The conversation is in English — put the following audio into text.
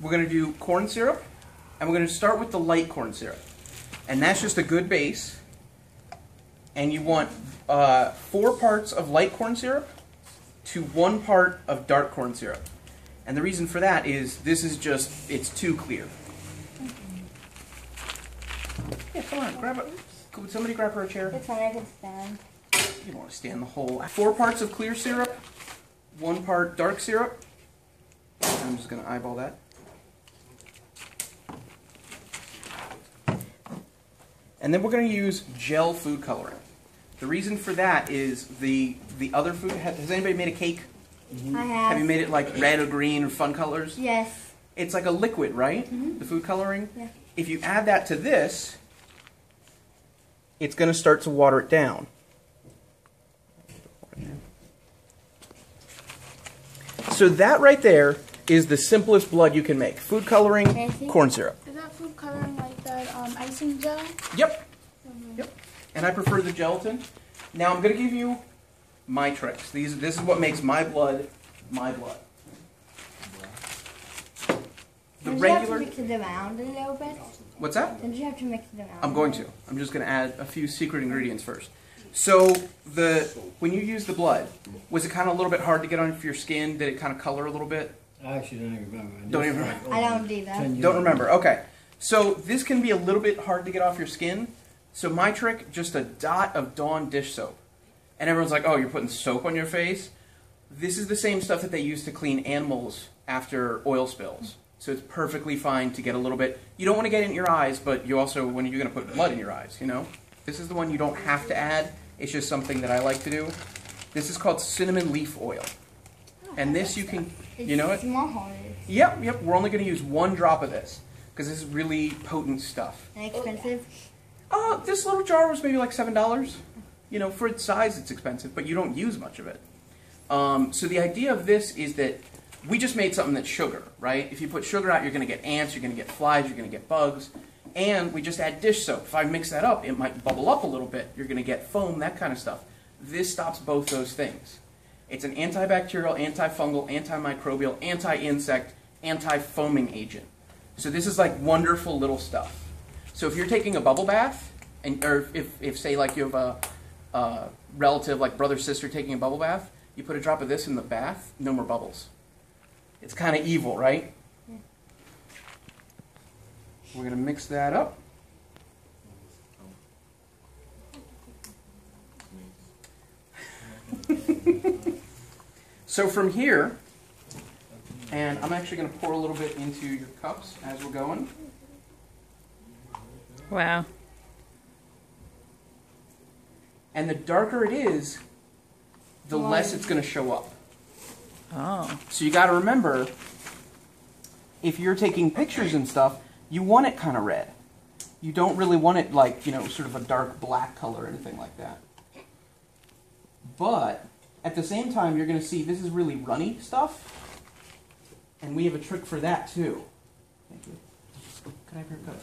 we're going to do corn syrup, and we're going to start with the light corn syrup. And that's just a good base. And you want uh, four parts of light corn syrup to one part of dark corn syrup. And the reason for that is this is just, it's too clear. Yeah, come on, grab it. Could somebody grab her a chair? It's fine, I can stand. You don't want to stand the whole. Four parts of clear syrup, one part dark syrup. I'm just going to eyeball that. And then we're going to use gel food coloring. The reason for that is the the other food. Has anybody made a cake? I have. Have you made it like red or green or fun colors? Yes. It's like a liquid, right? Mhm. The food coloring. Yeah. If you add that to this, it's going to start to water it down. So that right there is the simplest blood you can make. Food coloring, corn syrup. Is that food coloring like that um, icing gel? Yep. Yep. And I prefer the gelatin. Now I'm going to give you my tricks. These this is what makes my blood my blood. The Did regular you have to mix it around a little bit? What's that? Did you have to mix it around? I'm going to. I'm just going to add a few secret ingredients first. So the when you use the blood, was it kind of a little bit hard to get on your skin? Did it kind of color a little bit? I actually don't even remember. I Don't even remember. like I don't do that. Don't remember. Okay. So this can be a little bit hard to get off your skin. So my trick, just a dot of Dawn dish soap. And everyone's like, "Oh, you're putting soap on your face?" This is the same stuff that they use to clean animals after oil spills. So it's perfectly fine to get a little bit. You don't want to get it in your eyes, but you also when you're going to put blood in your eyes, you know. This is the one you don't have to add. It's just something that I like to do. This is called cinnamon leaf oil. And this you can, It's you know it? small. Yep, yep. We're only going to use one drop of this because this is really potent stuff. And expensive. Oh, this little jar was maybe like seven dollars. You know, for its size, it's expensive, but you don't use much of it. Um, so the idea of this is that we just made something that's sugar, right? If you put sugar out, you're going to get ants, you're going to get flies, you're going to get bugs, and we just add dish soap. If I mix that up, it might bubble up a little bit. You're going to get foam, that kind of stuff. This stops both those things. It's an antibacterial, antifungal, antimicrobial, anti-insect, anti-foaming agent. So this is like wonderful little stuff. So if you're taking a bubble bath, and or if, if say like you have a, a relative like brother sister taking a bubble bath, you put a drop of this in the bath, no more bubbles. It's kind of evil, right? We're gonna mix that up. So from here, and I'm actually gonna pour a little bit into your cups as we're going. Wow. And the darker it is, the Why? less it's going to show up. Oh. So you got to remember, if you're taking pictures and stuff, you want it kind of red. You don't really want it like, you know, sort of a dark black color or anything like that. But at the same time, you're going to see this is really runny stuff. And we have a trick for that too. Thank you. Can I have your cup?